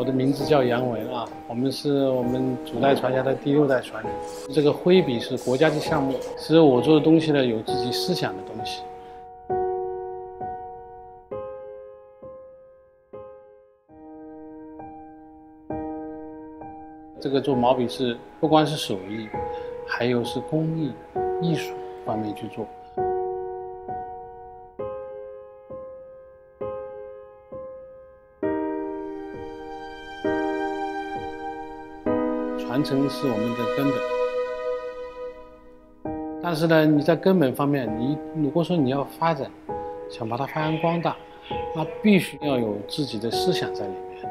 我的名字叫杨文啊，我们是我们祖代传下的第六代传人。这个挥笔是国家级项目，其实我做的东西呢，有自己思想的东西。这个做毛笔是不光是手艺，还有是工艺、艺术方面去做。传承是我们的根本，但是呢，你在根本方面，你如果说你要发展，想把它发扬光大，那必须要有自己的思想在里面。